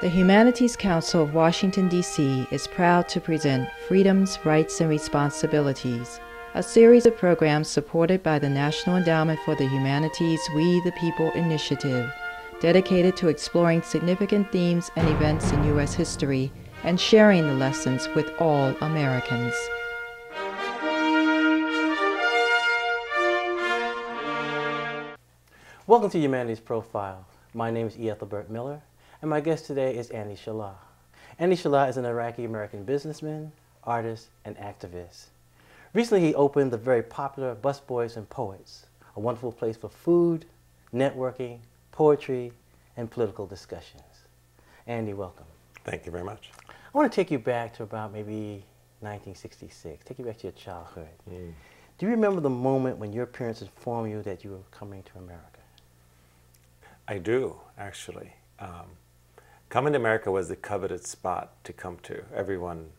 The Humanities Council of Washington, D.C. is proud to present Freedoms, Rights, and Responsibilities, a series of programs supported by the National Endowment for the Humanities We the People initiative, dedicated to exploring significant themes and events in U.S. history and sharing the lessons with all Americans. Welcome to Humanities Profile. My name is E. Ethelbert Miller, and my guest today is Andy Shallal. Andy Shallal is an Iraqi-American businessman, artist, and activist. Recently, he opened the very popular Busboys and Poets, a wonderful place for food, networking, poetry, and political discussions. Andy, welcome. Thank you very much. I want to take you back to about maybe 1966, take you back to your childhood. Mm. Do you remember the moment when your parents informed you that you were coming to America? I do, actually. Um, coming to America was the coveted spot to come to. Everyone,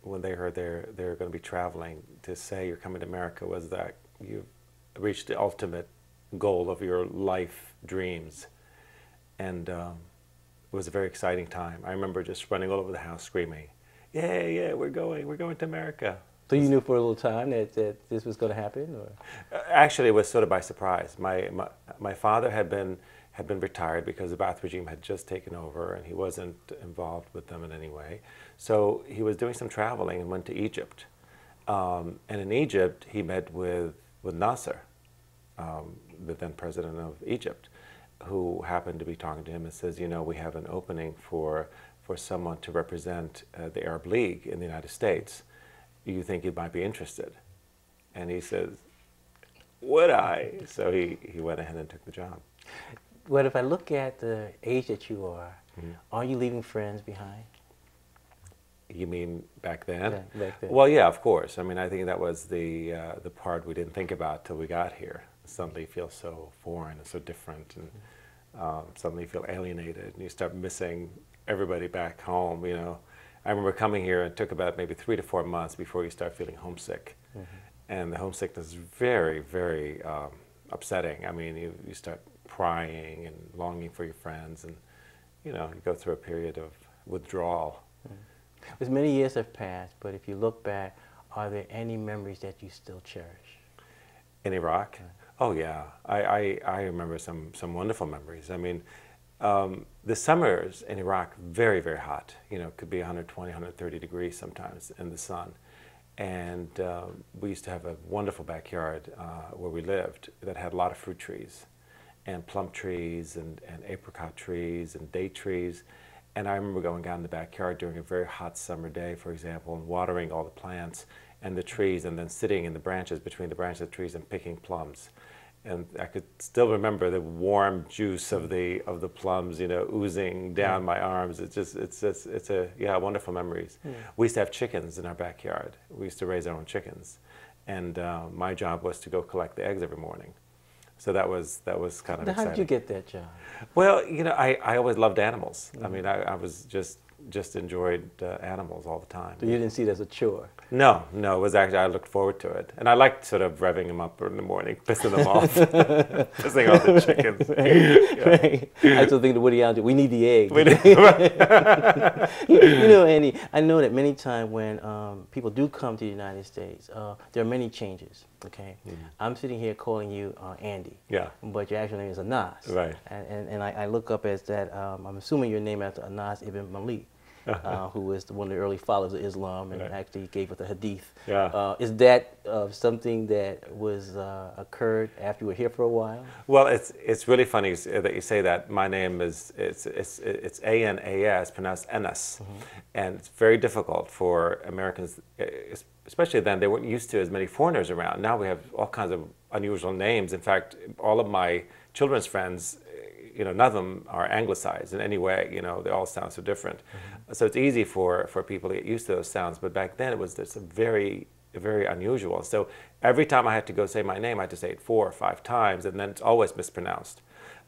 when they heard they're, they're going to be traveling, to say you're coming to America was that you reached the ultimate goal of your life dreams. And um, it was a very exciting time. I remember just running all over the house screaming, yeah, yeah, we're going, we're going to America. So you knew for a little time that, that this was going to happen? Or? Uh, actually, it was sort of by surprise. My, my, my father had been had been retired because the Ba'ath regime had just taken over and he wasn't involved with them in any way. So he was doing some traveling and went to Egypt. Um, and in Egypt, he met with, with Nasser, um, the then president of Egypt, who happened to be talking to him and says, you know, we have an opening for, for someone to represent uh, the Arab League in the United States. You think you might be interested? And he says, would I? So he, he went ahead and took the job. Well, if I look at the age that you are, mm-hmm. are you leaving friends behind? You mean back then? Yeah, back then. Well, yeah, of course. I mean, I think that was the uh, the part we didn't think about till we got here. Suddenly, feel so foreign and so different, and um, suddenly feel alienated, and you start missing everybody back home. You know, I remember coming here. It took about maybe three to four months before you start feeling homesick, mm-hmm. and the homesickness is very, very um, upsetting. I mean, you you start crying and longing for your friends, and you know, you go through a period of withdrawal. Mm. As many years have passed, but if you look back, are there any memories that you still cherish? In Iraq? Oh yeah, I, I, I remember some, some wonderful memories. I mean, um, the summers in Iraq very very hot. You know, could be 120, 130 degrees sometimes in the sun, and uh, we used to have a wonderful backyard uh, where we lived that had a lot of fruit trees, and plum trees and, and apricot trees and date trees. And I remember going out in the backyard during a very hot summer day, for example, and watering all the plants and the trees and then sitting in the branches, between the branches of the trees and picking plums. And I could still remember the warm juice of the of the plums, you know, oozing down my arms. It's just it's just it's a yeah, wonderful memories. We used to have chickens in our backyard. We used to raise our own chickens, and uh, my job was to go collect the eggs every morning. So that was that was kind of. How exciting. did you get that job? Well, you know, I, I always loved animals. Mm-hmm. I mean, I, I was just just enjoyed uh, animals all the time. So you didn't see it as a chore? No, no. It was actually I looked forward to it, and I liked sort of revving them up in the morning, pissing them off, pissing off the chickens. Right, yeah. right. I still think the Woody Allen. We need the egg. you, you, know, Andy. I know that many times when um, people do come to the United States, uh, there are many changes. Okay, mm-hmm. I'm sitting here calling you uh, Andy. Yeah. But your actual name is Anas. Right. And and, and I, I, look up as that. Um, I'm assuming your name after Anas ibn Malik. uh, who was one of the early followers of Islam and right. actually gave us the hadith. Yeah. Uh, is that uh, something that was uh, occurred after you were here for a while? Well, it's it's really funny that you say that. My name is it's it's it's A N A S pronounced Enas, mm-hmm. and it's very difficult for Americans, especially then. They weren't used to as many foreigners around. Now we have all kinds of unusual names. In fact, all of my children's friends you know, none of them are anglicized in any way. You know, they all sound so different. Mm-hmm. So it's easy for, for people to get used to those sounds. But back then, it was just very, very unusual. So every time I had to go say my name, I had to say it four or five times, and then it's always mispronounced.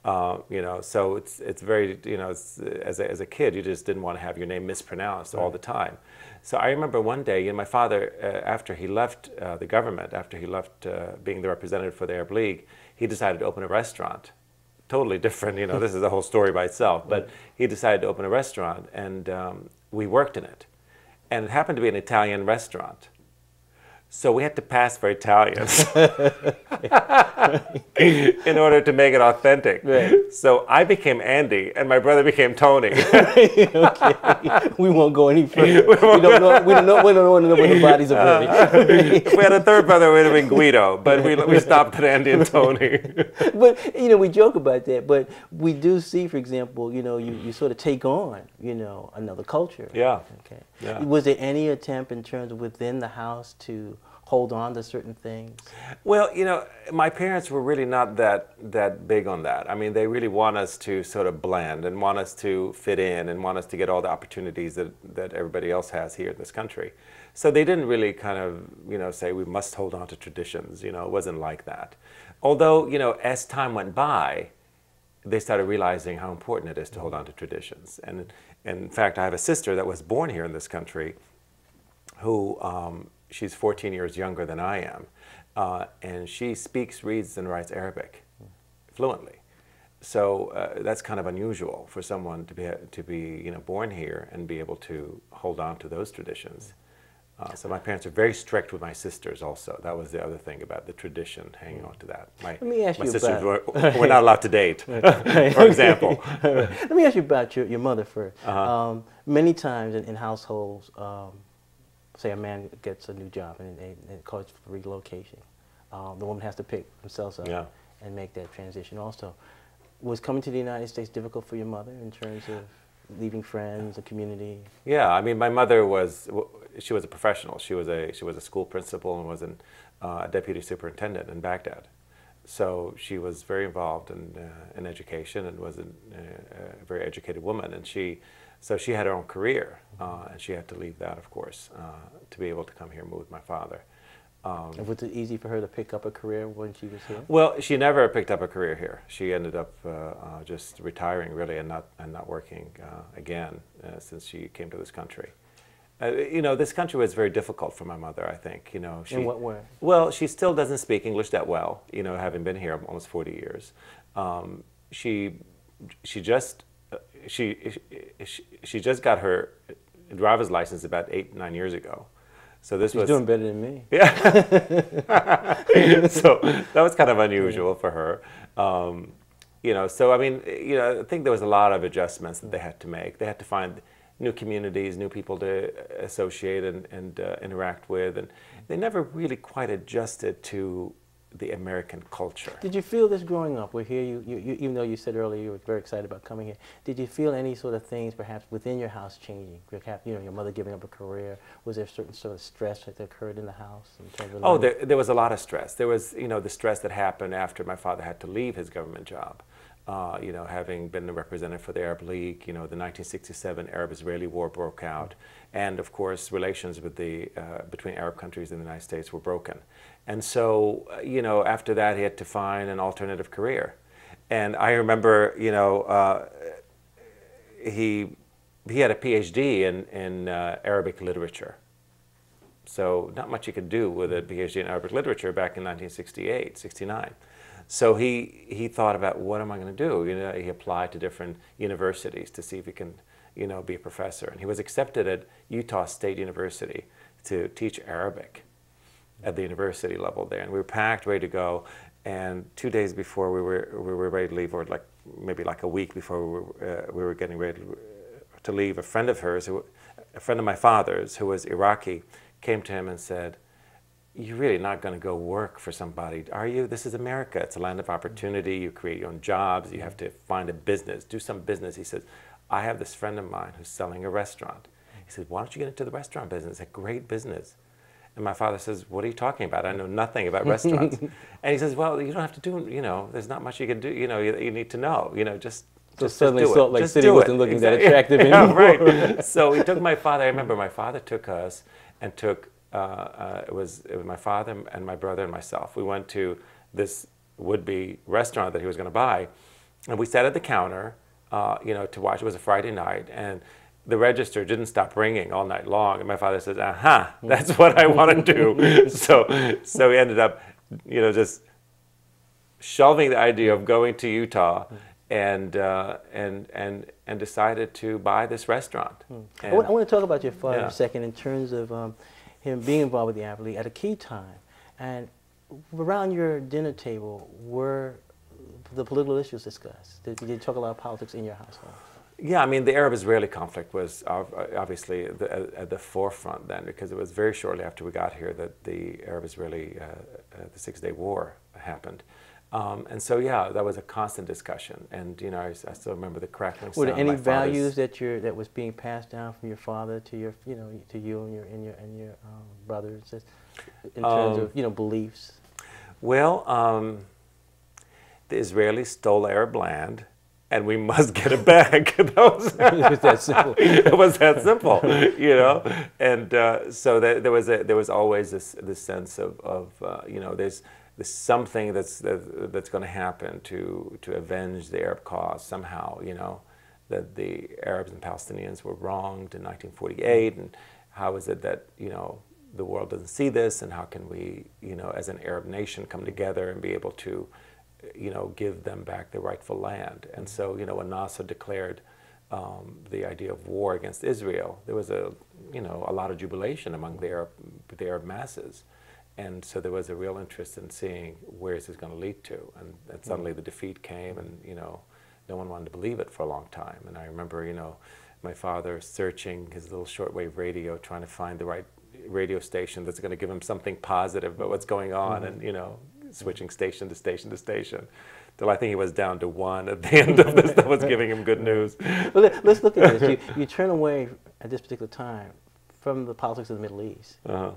Uh, you know, so it's it's very you know, as a, as a kid, you just didn't want to have your name mispronounced right. all the time. So I remember one day, you know, my father, uh, after he left uh, the government, after he left uh, being the representative for the Arab League, he decided to open a restaurant totally different. You know, this is a whole story by itself. But he decided to open a restaurant, and um, we worked in it. And it happened to be an Italian restaurant. So we had to pass for Italians in order to make it authentic. Right. So I became Andy, and my brother became Tony. okay. We won't go any further. we don't know. We don't know. We don't know where the bodies are buried. Uh, if we had a third brother, it would have been Guido, but we, we stopped at Andy and Tony. but you know, we joke about that, but we do see, for example, you know, you, you sort of take on, you know, another culture. Yeah. Okay. Yeah. Was there any attempt in terms of within the house to hold on to certain things? Well, you know, my parents were really not that that big on that. I mean, they really want us to sort of blend and want us to fit in and want us to get all the opportunities that, that everybody else has here in this country. So they didn't really kind of, you know, say we must hold on to traditions. You know, it wasn't like that. Although, you know, as time went by, they started realizing how important it is to hold on to traditions. And, and in fact, I have a sister that was born here in this country who um, she's 14 years younger than I am, uh, and she speaks, reads, and writes Arabic fluently. So uh, that's kind of unusual for someone to be to be you know born here and be able to hold on to those traditions. Uh, so my parents are very strict with my sisters. Also, that was the other thing about the tradition, hanging on to that. My, Let me ask my you sisters were, were not allowed to date, for example. Let me ask you about your, your mother 1st Uh-huh. Um, many times in, in households, um, say a man gets a new job and they, it calls for relocation. Um, the woman has to pick themselves up Yeah. and make that transition also. Was coming to the United States difficult for your mother in terms of leaving friends, the community? Yeah, I mean, my mother was she was a professional. She was a she was a school principal and was an, uh, a deputy superintendent in Baghdad. So she was very involved in uh, in education and was an, uh, a very educated woman. And she so she had her own career, uh, and she had to leave that, of course, uh, to be able to come here and move with my father. Um, And was it easy for her to pick up a career when she was here? well, she never picked up a career here. She ended up uh, uh, just retiring, really, and not and not working uh, again uh, since she came to this country. Uh, you know, this country was very difficult for my mother. I think. You know, she, in what way? Well, she still doesn't speak English that well. You know, having been here almost forty years, um, she she just she, she she just got her driver's license about eight nine years ago. So this She's was doing better than me. Yeah. so that was kind of unusual for her. Um, you know, so I mean, you know, I think there was a lot of adjustments that they had to make. They had to find new communities, new people to associate and, and uh, interact with, and they never really quite adjusted to the American culture. Did you feel this growing up? We're here, you, you, you, even though you said earlier you were very excited about coming here, did you feel any sort of things perhaps within your house changing? Perhaps, you know, your mother giving up a career, was there a certain sort of stress that occurred in the house? In terms of Oh, there, there was a lot of stress. There was, you know, the stress that happened after my father had to leave his government job. Uh, you know, having been the representative for the Arab League, you know, the 1967 Arab-Israeli War broke out, and of course, relations with the uh, between Arab countries and the United States were broken. And so, uh, you know, after that, he had to find an alternative career. And I remember, you know, uh, he he had a PhD in in uh, Arabic literature. So not much he could do with a PhD in Arabic literature back in 1968, 69. So he, he thought about what am I going to do? You know, he applied to different universities to see if he can, you know, be a professor. And he was accepted at Utah State University to teach Arabic at the university level there. And we were packed, ready to go. And two days before we were, we were ready to leave, or like maybe like a week before we were, uh, we were getting ready to, leave, a friend of hers, who, a friend of my father's, who was Iraqi, came to him and said, you're really not going to go work for somebody, are you? This is America. It's a land of opportunity. You create your own jobs. You have to find a business, do some business. He says, I have this friend of mine who's selling a restaurant. He said, why don't you get into the restaurant business? It's a great business. And my father says, what are you talking about? I know nothing about restaurants. and he says, well, you don't have to do, you know, there's not much you can do, you know, you, you need to know, you know, just So just suddenly it. Salt Lake Just City wasn't it. looking that attractive Yeah, anymore. right. So he took my father. I remember my father took us and took uh, uh, it was it was my father and my brother and myself. We went to this would-be restaurant that he was going to buy, and we sat at the counter, uh, you know, to watch. It was a Friday night, and the register didn't stop ringing all night long. And my father says, "Aha, that's what I want to do." so so he ended up, you know, just shelving the idea of going to Utah and, uh, and, and, and decided to buy this restaurant. I And- want, I want to talk about your father Yeah. a second in terms of um, him being involved with the League at a key time. And around your dinner table, were the political issues discussed? Did, did you talk a lot of politics in your household? Yeah, I mean, the Arab-Israeli conflict was obviously the, at, the forefront then, because it was very shortly after we got here that the Arab-Israeli, uh, uh, the Six-Day War happened. Um, and so, yeah, that was a constant discussion. And, you know, I still remember the crackling Were there any values that you're, that was being passed down from your father to your, you know, to you and your and your and your um, brothers, in terms Um, of you know beliefs? Well, um, the Israelis stole Arab land, and we must get it back. that was, it was that simple. it was that simple, you know. And uh, so there, there was a, there was always this this sense of, of uh, you know there's there's something that's that, that's going to happen to to avenge the Arab cause somehow, you know, that the Arabs and Palestinians were wronged in 1948, and how is it that you know the world doesn't see this, and how can we you know as an Arab nation come together and be able to you know, give them back their rightful land. And so, you know, when Nasser declared um, the idea of war against Israel, there was a, you know, a lot of jubilation among the Arab, the Arab masses. And so there was a real interest in seeing where is this going to lead to. And, and suddenly the defeat came and, you know, no one wanted to believe it for a long time. And I remember, you know, my father searching his little shortwave radio, trying to find the right radio station that's going to give him something positive about what's going on, and you know, switching station to station to station. Till I think he was down to one at the end of this that was giving him good news. Well, let, us look at this. You, you turn away at this particular time from the politics of the Middle East. Uh-huh.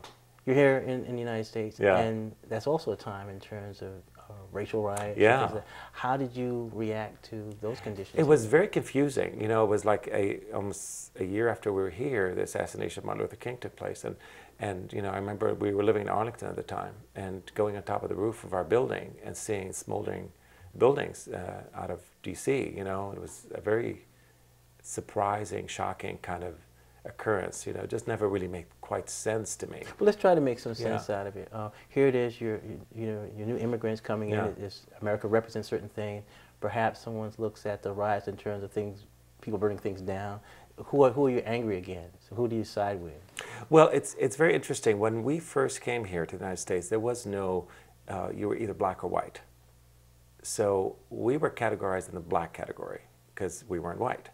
You're here in, in the United States, Yeah. and that's also a time in terms of uh, racial riots. Yeah. How did you react to those conditions? It was very confusing. You know, it was like a almost a year after we were here, the assassination of Martin Luther King took place, and and you know, I remember we were living in Arlington at the time, and going on top of the roof of our building and seeing smoldering buildings uh, out of D.C. You know, it was a very surprising, shocking kind of occurrence. You know, just never really made quite sense to me. Well, let's try to make some sense Yeah. out of it. Uh, here it is. You're, you, you know, your new immigrants coming Yeah. in. It's, America represents certain things. Perhaps someone looks at the riots in terms of things, people burning things down. Who are, who are you angry against? Who do you side with? Well, it's, it's very interesting. When we first came here to the United States, there was no, uh, you were either black or white. So we were categorized in the black category because we weren't white.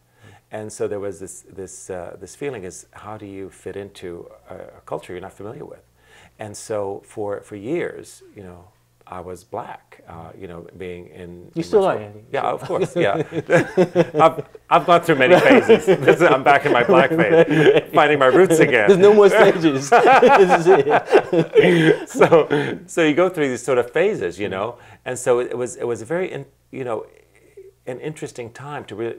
And so there was this, this, uh, this feeling is how do you fit into a, a culture you're not familiar with? And so for, for years, you know, I was black, uh, you know, being in. You in still are, Andy. Yeah, of course, yeah. I've, I've gone through many phases. This is- I'm back in my black phase, finding my roots again. There's no more stages. this is it. so so you go through these sort of phases, you know, and so it was it was a very in, you know an interesting time to really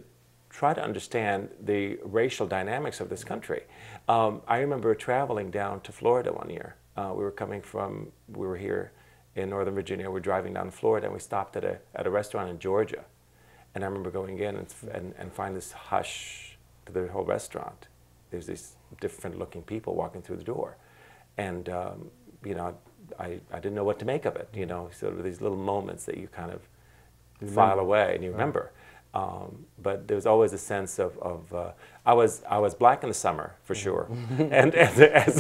try to understand the racial dynamics of this country. Um, I remember traveling down to Florida one year. Uh, we were coming from we were here in Northern Virginia. We were driving down to Florida, and we stopped at a at a restaurant in Georgia, and I remember going in and and, and find this hush to the whole restaurant. There's these different looking people walking through the door and um, you know I, I didn't know what to make of it you know sort of these little moments that you kind of file away and you remember um, but there was always a sense of, of uh, I was I was black in the summer for sure and as, as,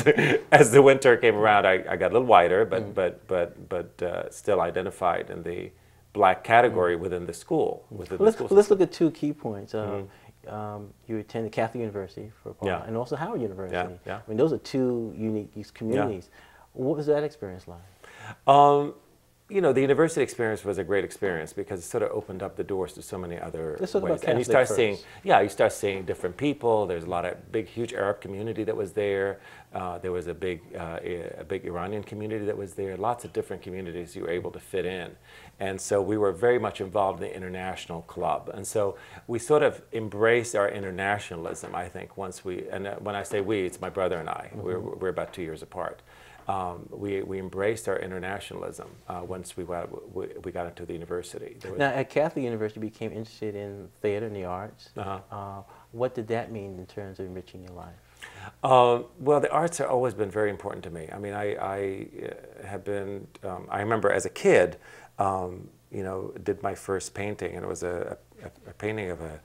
as the winter came around I, I got a little whiter but but but but uh, still identified in the black category within the school within Let's, school let's look at two key points. Um, um, you attended Catholic University for a while, Yeah. and also Howard University. yeah. I mean, those are two unique communities. What was that experience like? Um, you know, the university experience was a great experience because it sort of opened up the doors to so many other ways. and you start seeing, first. yeah, you start seeing different people. There's a lot of big, huge Arab community that was there. Uh, there was a big, uh, a big Iranian community that was there. Lots of different communities you were able to fit in, and so we were very much involved in the international club. And so we sort of embraced our internationalism. I think once we, and uh, when I say we, it's my brother and I. We're, Mm-hmm. we're about two years apart um, we, we embraced our internationalism uh, once we got, we, we got into the university. Now, at Catholic University, you became interested in theater and the arts. Uh-huh. Uh, what did that mean in terms of enriching your life? Um, well, the arts have always been very important to me. I mean, I, I uh, have been, um, I remember as a kid, um, you know, did my first painting, and it was a, a, a painting of a,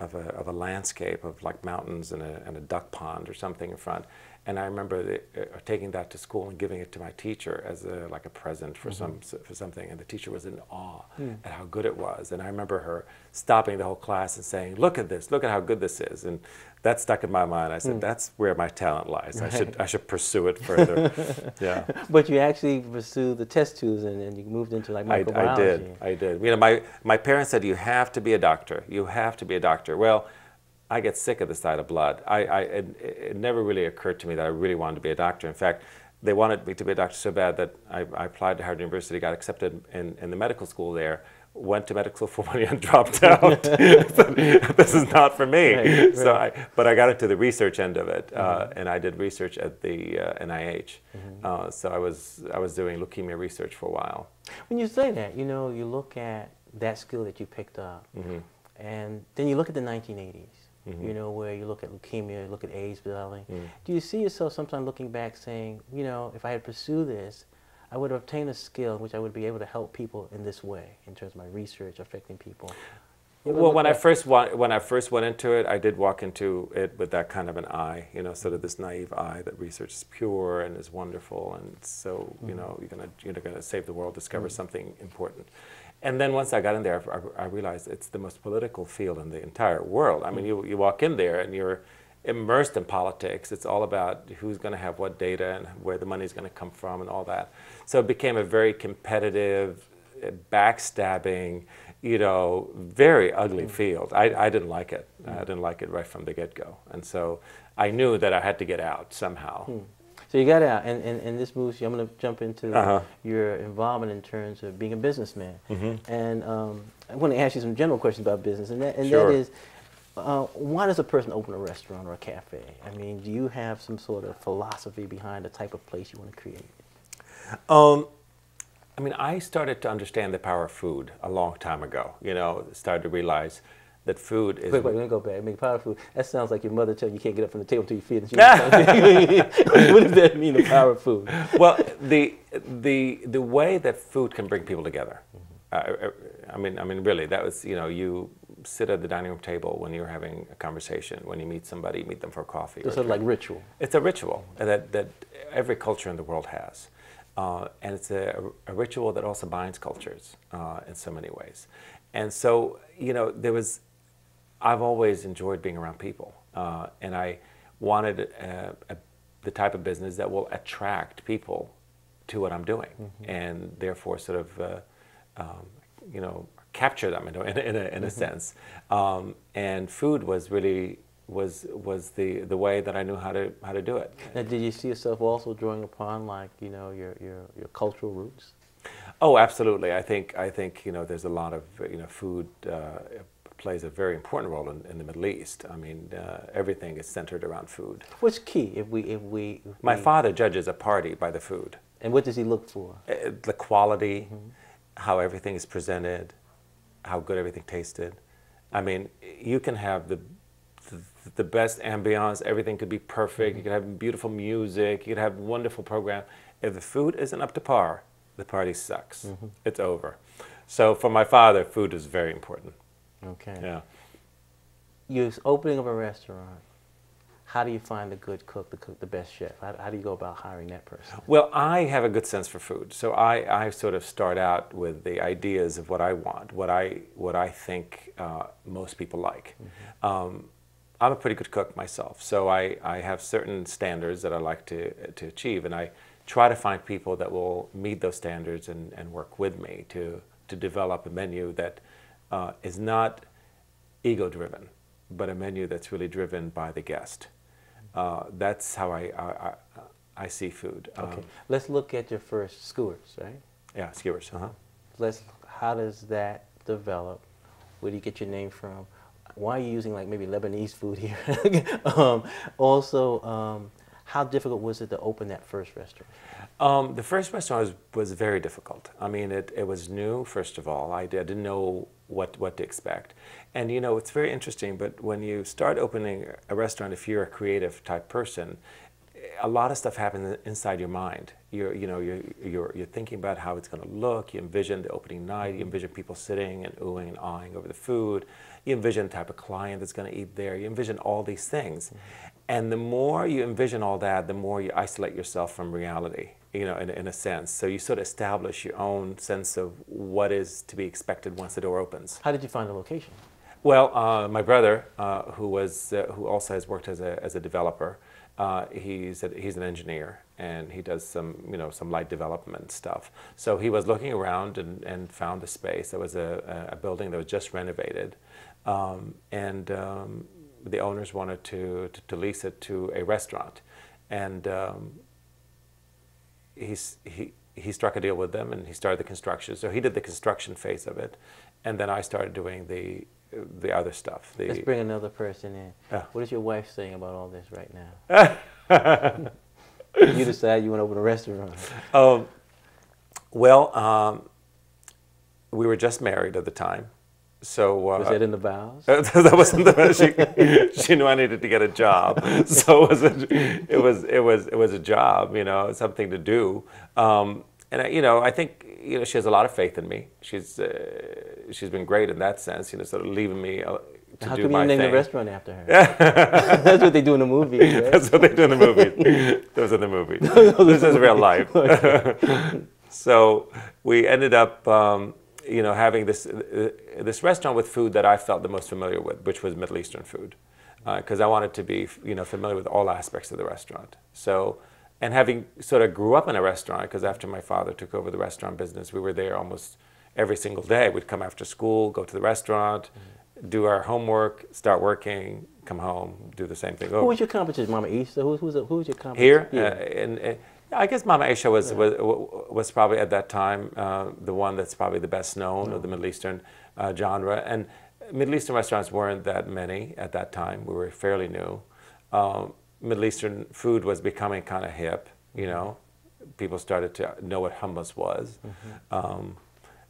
of a, of a landscape of like mountains and a, and a duck pond or something in front. And I remember the, uh, taking that to school and giving it to my teacher as a, like a present for, mm-hmm. some, for something. And the teacher was in awe mm. at how good it was. And I remember her stopping the whole class and saying, Look at this, look at how good this is. And that stuck in my mind. I said, mm. That's where my talent lies. Right. I, should, I should pursue it further. yeah. But you actually pursued the test tubes and, and you moved into like microbiology. I, I did. I did. You know, my, my parents said, You have to be a doctor. You have to be a doctor. Well, I get sick of the sight of blood. I, I it, it, never really occurred to me that I really wanted to be a doctor. In fact, they wanted me to be a doctor so bad that I, I applied to Howard University, got accepted in, in the medical school there, went to medical school for one year and dropped out. this is not for me. Right, right. So I, but I got into the research end of it, uh, mm-hmm. uh, and I did research at the uh, NIH. Mm-hmm. Uh, so I was I was doing leukemia research for a while. When you say that, you know, you look at that skill that you picked up, mm-hmm. and then you look at the 1980s Mm-hmm. You know, where you look at leukemia, you look at AIDS battling. Mm. Do you see yourself sometimes looking back saying, you know, if I had pursued this, I would have obtained a skill in which I would be able to help people in this way, in terms of my research affecting people. Well, when I first when I first went into it, I did walk into it with that kind of an eye, you know, sort of this naive eye that research is pure and is wonderful, and so you mm-hmm. know you're gonna you're gonna save the world, discover mm-hmm. something important. And then once I got in there, I, I, realized it's the most political field in the entire world. I mean, mm. you, you walk in there and you're immersed in politics. It's all about who's going to have what data and where the money is going to come from and all that. So it became a very competitive, uh, backstabbing, you know, very ugly mm. field. I, I didn't like it. Mm. I didn't like it right from the get-go. And so I knew that I had to get out somehow. Mm. So you got out, and, and, and this moves you. I'm going to jump into uh-huh. your involvement in terms of being a businessman. Mm-hmm. And um, I want to ask you some general questions about business, and that, and sure. that is, uh, why does a person open a restaurant or a cafe? I mean, do you have some sort of philosophy behind the type of place you want to create? Um, I mean, I started to understand the power of food a long time ago. You know, started to realize that food is. Wait, wait, let me go back. Make power food. That sounds like your mother telling you, you can't get up from the table until you feed it. what does that mean, the power of food? Well, the the the way that food can bring people together. Mm-hmm. Uh, I mean, I mean, really, that was you know, you sit at the dining room table when you're having a conversation. When you meet somebody, you meet them for coffee. It's sort of like ritual. It's a ritual that that every culture in the world has. Uh, and it's a, a, ritual that also binds cultures uh, in so many ways. And so, you know, there was I've always enjoyed being around people, uh, and I wanted a, a, the type of business that will attract people to what I'm doing, mm-hmm. and therefore sort of, uh, um, you know, capture them in a, in a, in a mm-hmm. sense. Um, and food was really was was the the way that I knew how to how to do it. Now, did you see yourself also drawing upon like you know your your, your cultural roots? Oh, absolutely. I think I think you know there's a lot of you know food. Uh, plays a very important role in, in the Middle East. I mean, uh, everything is centered around food. What's key if we if we? If My we... father judges a party by the food. And what does he look for? Uh, the quality, mm-hmm. how everything is presented, how good everything tasted. I mean, you can have the the, the best ambiance. Everything could be perfect. Mm-hmm. You could have beautiful music. You could have wonderful program. If the food isn't up to par, the party sucks. Mm-hmm. It's over. So for my father, food is very important. Okay. Yeah. You're opening up a restaurant. How do you find a good cook, the cook, the best chef? How, how, do you go about hiring that person? Well, I have a good sense for food, so I, I sort of start out with the ideas of what I want, what I what I think uh, most people like. Mm-hmm. Um, I'm a pretty good cook myself, so I, I have certain standards that I like to to achieve, and I try to find people that will meet those standards and, and work with me to to develop a menu that uh, is not ego driven, but a menu that's really driven by the guest. Uh, that's how I, I, I, I see food. Um, okay, let's look at your first skewers, right? Yeah, skewers. Uh huh. Let's. How does that develop? Where do you get your name from? Why are you using like maybe Lebanese food here? um, also, um, how difficult was it to open that first restaurant? Um, the first restaurant was, was very difficult. I mean, it, it was new, first of all. I, did, not know what, what to expect. And you know, it's very interesting, but when you start opening a restaurant, if you're a creative type person, a lot of stuff happens inside your mind. You're, you know, you're, you're, you're thinking about how it's going to look. You envision the opening night. You mm-hmm. envision people sitting and oohing and awing over the food. You envision the type of client that's going to eat there. You envision all these things. Mm-hmm. And the more you envision all that, the more you isolate yourself from reality, you know, in, in a sense. So you sort of establish your own sense of what is to be expected once the door opens. How did you find the location? Well, uh, my brother, uh, who was uh, who also has worked as a, as a developer, uh, he's a, he's an engineer and he does some you know some light development stuff. So he was looking around and, and found a space. There was a, a building that was just renovated, um, and um, the owners wanted to, to, to lease it to a restaurant, and um, he's he he struck a deal with them and he started the construction. So he did the construction phase of it, and then I started doing the the other stuff. The, Let's bring another person in. Yeah. What is your wife saying about all this right now? you decide you want to open a restaurant. Um, well, um, we were just married at the time, so uh, Was that in the vows? that wasn't the she, she knew I needed to get a job, so it was a, it was it was it was a job, you know, something to do. Um, and I, you know, I think you know she has a lot of faith in me. She's uh, she's been great in that sense, you know, sort of leaving me uh, to How do come you named thing. the restaurant after her? That's what they do in the movies, right? That's what they do in the movies. Those are the movies. this is real life. so we ended up, um, you know, having this uh, this restaurant with food that I felt the most familiar with, which was Middle Eastern food, because I wanted to be, you know, familiar with all aspects of the restaurant. So, and having sort of grew up in a restaurant, because after my father took over the restaurant business, we were there almost every single day. We'd come after school, go to the restaurant, do our homework, start working, come home, do the same thing. Over. Who was your competition? Mama Issa? Who, who's, who was your competition? Here, Yeah. uh, and, uh, I guess Mama Ayesha was, was was probably at that time uh, the one that's probably the best known of the Middle Eastern uh, genre. And Middle Eastern restaurants weren't that many at that time. We were fairly new. Um, Middle Eastern food was becoming kind of hip. You know, people started to know what hummus was. Um,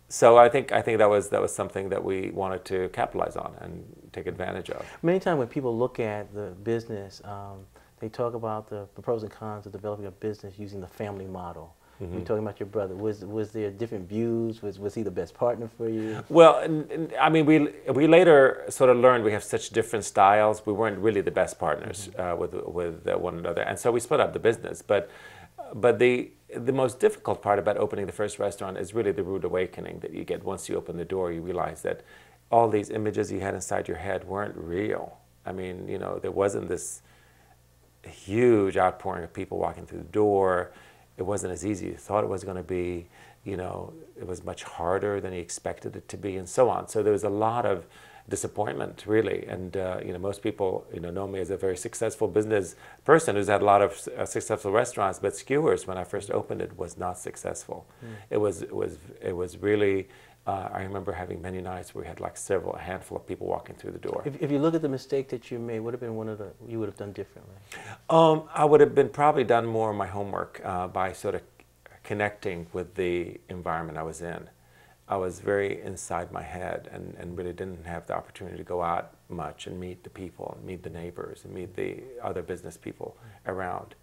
so I think I think that was that was something that we wanted to capitalize on and take advantage of. Many times when people look at the business, um, they talk about the, the pros and cons of developing a business using the family model. Mm-hmm. You're talking about your brother. Was was there different views? Was was he the best partner for you? Well, I mean, we we later sort of learned we have such different styles. We weren't really the best partners uh, with with uh, one another, and so we split up the business. But but the the most difficult part about opening the first restaurant is really the rude awakening that you get once you open the door. You realize that all these images you had inside your head weren't real. I mean, you know, there wasn't this huge outpouring of people walking through the door. It wasn't as easy as you thought it was going to be. You know, it was much harder than he expected it to be, and so on. So there was a lot of disappointment, really. And uh, you know, most people you know know me as a very successful business person who's had a lot of uh, successful restaurants. But Skewers, when I first opened it, was not successful. It was it was it was really. Uh, I remember having many nights where we had like several, a handful of people walking through the door. If, if you look at the mistake that you made, what would have been one of the you would have done differently? Um, I would have been probably done more of my homework uh, by sort of connecting with the environment I was in. I was very inside my head and, and really didn't have the opportunity to go out much and meet the people and meet the neighbors and meet the other business people around.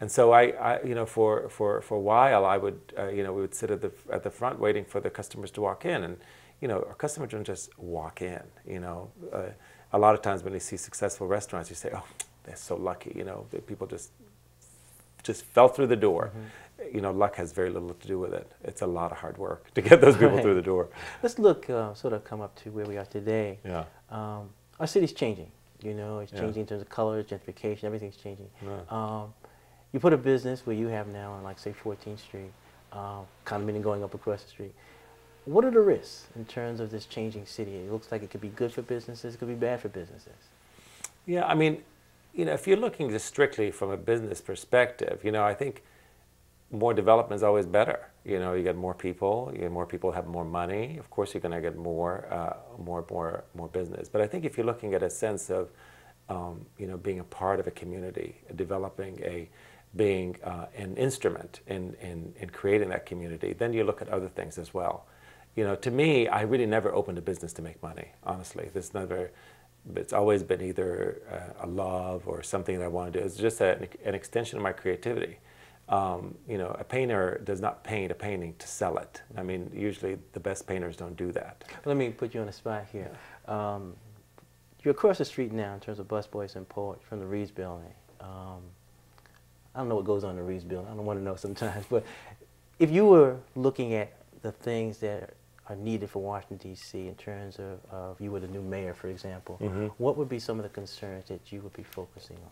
And so I, I you know, for, for, for a while, I would, uh, you know, we would sit at the, at the front waiting for the customers to walk in. And, you know, our customers don't just walk in, you know. Uh, a lot of times when you see successful restaurants, you say, oh, they're so lucky, you know, the people just just fell through the door. You know, luck has very little to do with it. It's a lot of hard work to get those people Right. through the door. Let's look uh, sort of come up to where we are today. Yeah. Um, our city's changing. You know, it's Yeah. changing in terms of colors, gentrification, everything's changing. Yeah. Um, you put a business where you have now on, like, say, 14th Street, um, condominium going up across the street. What are the risks in terms of this changing city? It looks like it could be good for businesses, it could be bad for businesses. Yeah, I mean, you know, if you're looking just strictly from a business perspective, you know, I think more development is always better. You know, you get more people, you get more people have more money. Of course, you're going to get more, uh, more, more, more business. But I think if you're looking at a sense of, um, you know, being a part of a community, developing a, being uh, an instrument in, in, in creating that community, then you look at other things as well. You know, to me, I really never opened a business to make money. Honestly, this never. it's always been either a, a love or something that I want to do. It's just a, an extension of my creativity. Um, you know, a painter does not paint a painting to sell it. I mean, usually the best painters don't do that. Let me put you on the spot here. Um, you're across the street now in terms of busboys and poets from the Reeves Building. Um, I don't know what goes on in the Reeves Building. I don't want to know sometimes. But if you were looking at the things that are needed for Washington, D.C. in terms of, you were the new mayor, for example, mm-hmm. what would be some of the concerns that you would be focusing on?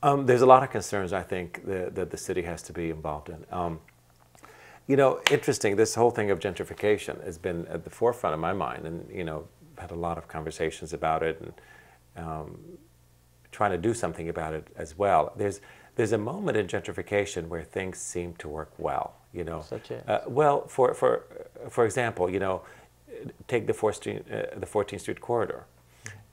Um, there's a lot of concerns I think that, that, the city has to be involved in. Um, you know, interesting, this whole thing of gentrification has been at the forefront of my mind, and, you know, had a lot of conversations about it and um, trying to do something about it as well. There's, there's a moment in gentrification where things seem to work well, you know. Such as? Uh, well, for, for, for example, you know, take the 14th, uh, the 14th Street corridor.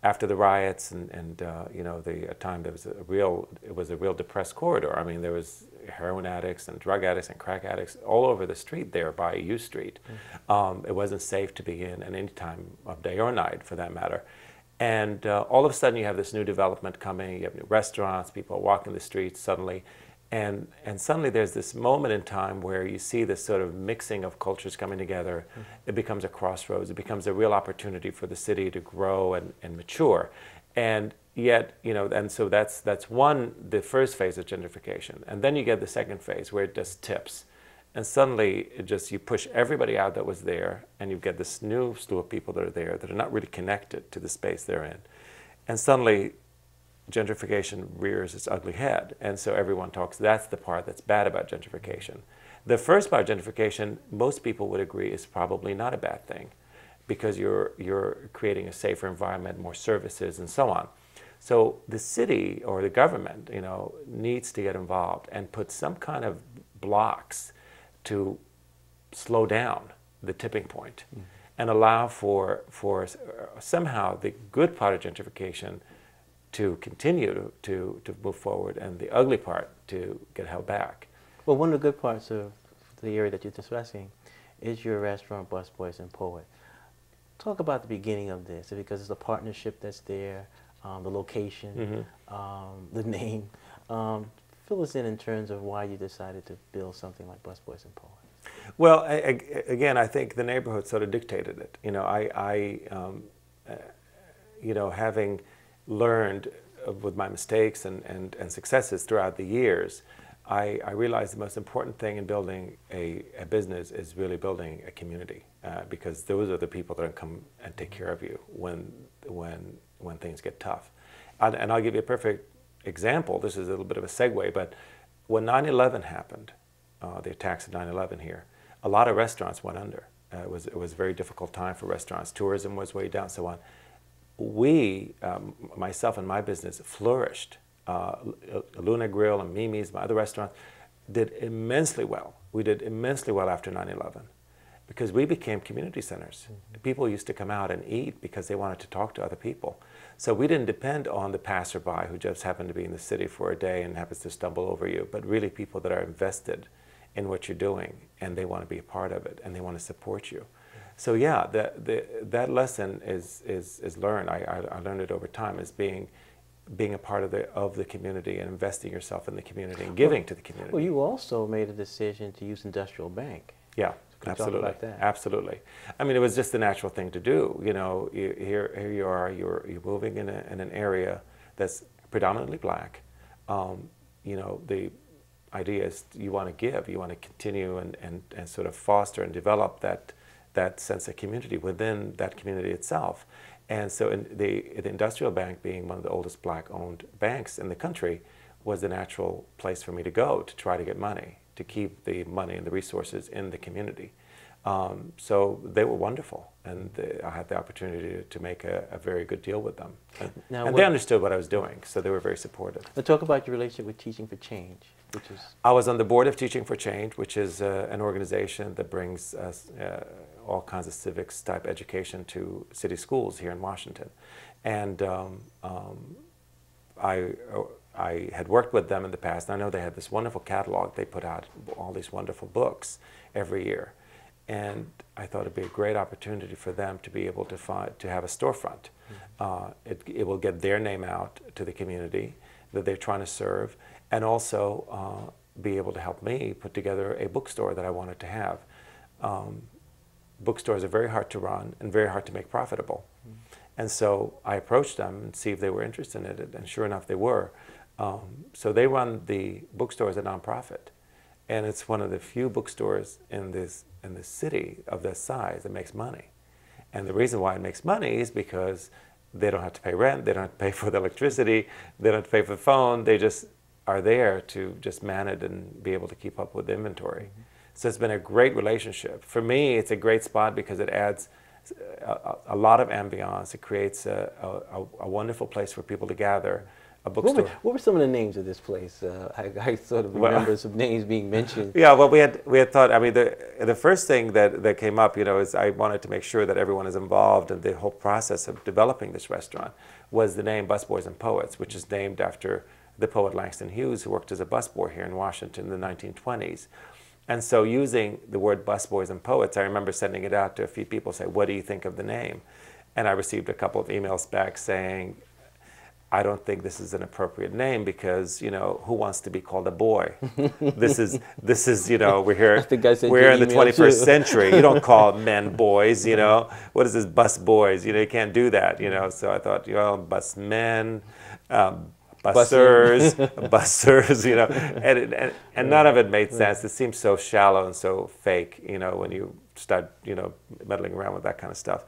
After the riots and, and uh, you know, the time there was a real, it was a real depressed corridor. I mean, there was heroin addicts and drug addicts and crack addicts all over the street there by U Street. Mm-hmm. Um, it wasn't safe to be in at any time of day or night, for that matter. And uh, all of a sudden, you have this new development coming. You have new restaurants. People are walking the streets suddenly, and and suddenly there's this moment in time where you see this sort of mixing of cultures coming together. Mm-hmm. It becomes a crossroads. It becomes a real opportunity for the city to grow and, and mature. And yet, you know, and so that's that's one the first phase of gentrification, and then you get the second phase where it just tips, and suddenly it just you push everybody out that was there, and you get this new slew of people that are there that are not really connected to the space they're in, and suddenly gentrification rears its ugly head, and so everyone talks. That's the part that's bad about gentrification. The first part of gentrification, most people would agree, is probably not a bad thing because you're, you're creating a safer environment, more services, and so on. So the city or the government, you know, needs to get involved and put some kind of blocks to slow down the tipping point mm. and allow for, for somehow the good part of gentrification to continue to, to move forward and the ugly part to get held back. Well, one of the good parts of the area that you're discussing is your restaurant, Busboys and Poet. Talk about the beginning of this because it's a partnership that's there um, the location, mm-hmm. um, the name. Um, fill us in in terms of why you decided to build something like Busboys and Poets. Well, I, I, again, I think the neighborhood sort of dictated it. You know, I, I um, uh, you know, having learned with my mistakes and, and, and successes throughout the years, I, I realized the most important thing in building a, a business is really building a community uh, because those are the people that come and take care of you when, when when things get tough. And, and I'll give you a perfect example. This is a little bit of a segue, but when 9 11 happened, uh, the attacks of 9 11 here, a lot of restaurants went under. Uh, it, was, it was a very difficult time for restaurants. Tourism was way down, so on. We, um, myself and my business, flourished. Uh, Luna Grill and Mimi's, my other restaurants, did immensely well. We did immensely well after 9 11 because we became community centers. Mm-hmm. People used to come out and eat because they wanted to talk to other people. So we didn't depend on the passerby who just happened to be in the city for a day and happens to stumble over you, but really people that are invested in what you're doing and they want to be a part of it and they want to support you. So yeah, the, the, that lesson is, is, is learned. I, I, I learned it over time as being being a part of the of the community and investing yourself in the community and giving well, to the community. Well, you also made a decision to use industrial bank. Yeah. Absolutely. Absolutely. I mean, it was just the natural thing to do. You know, you, here, here you are, you're, you're moving in, a, in an area that's predominantly black. Um, you know, the idea is you want to give, you want to continue and, and, and sort of foster and develop that, that sense of community within that community itself. And so in the, the industrial bank being one of the oldest black owned banks in the country was the natural place for me to go to try to get money to keep the money and the resources in the community. Um, so they were wonderful, and they, I had the opportunity to, to make a, a, very good deal with them. And, now, and they understood what I was doing, so they were very supportive. Now talk about your relationship with Teaching for Change, which is... I was on the board of Teaching for Change, which is uh, an organization that brings uh, all kinds of civics type education to city schools here in Washington. And um, um, I I had worked with them in the past. I know they had this wonderful catalog. They put out all these wonderful books every year. and I thought it'd be a great opportunity for them to be able to find to have a storefront. Uh, it, it will get their name out to the community that they're trying to serve, and also uh, be able to help me put together a bookstore that I wanted to have. Um, bookstores are very hard to run and very hard to make profitable. And so I approached them and see if they were interested in it, and sure enough, they were. Um, so they run the bookstore as a nonprofit, and it's one of the few bookstores in this in the city of this size that makes money. And the reason why it makes money is because they don't have to pay rent, they don't have to pay for the electricity, they don't have to pay for the phone. They just are there to just man it and be able to keep up with the inventory. Mm-hmm. So it's been a great relationship. For me, it's a great spot because it adds a, a lot of ambiance. It creates a, a, a, wonderful place for people to gather. A bookstore. What were, what were some of the names of this place? Uh, I, I, sort of remember well, some names being mentioned. Yeah, well, we had we had thought. I mean, the the first thing that, that came up, you know, is I wanted to make sure that everyone is involved in the whole process of developing this restaurant. Was the name Busboys and Poets, which is named after the poet Langston Hughes, who worked as a busboy here in Washington in the 1920s. And so using the word busboys and poets, I remember sending it out to a few people, say, what do you think of the name? And I received a couple of emails back saying, I don't think this is an appropriate name because you know who wants to be called a boy. this is this is you know we're here we're in the 21st too. century. You don't call men boys. You know what is this bus boys? You know you can't do that. You know so I thought you know bus men, um, bussers, bussers, you know, and, and, and none of it made sense. It seems so shallow and so fake, you know, when you start, you know, meddling around with that kind of stuff.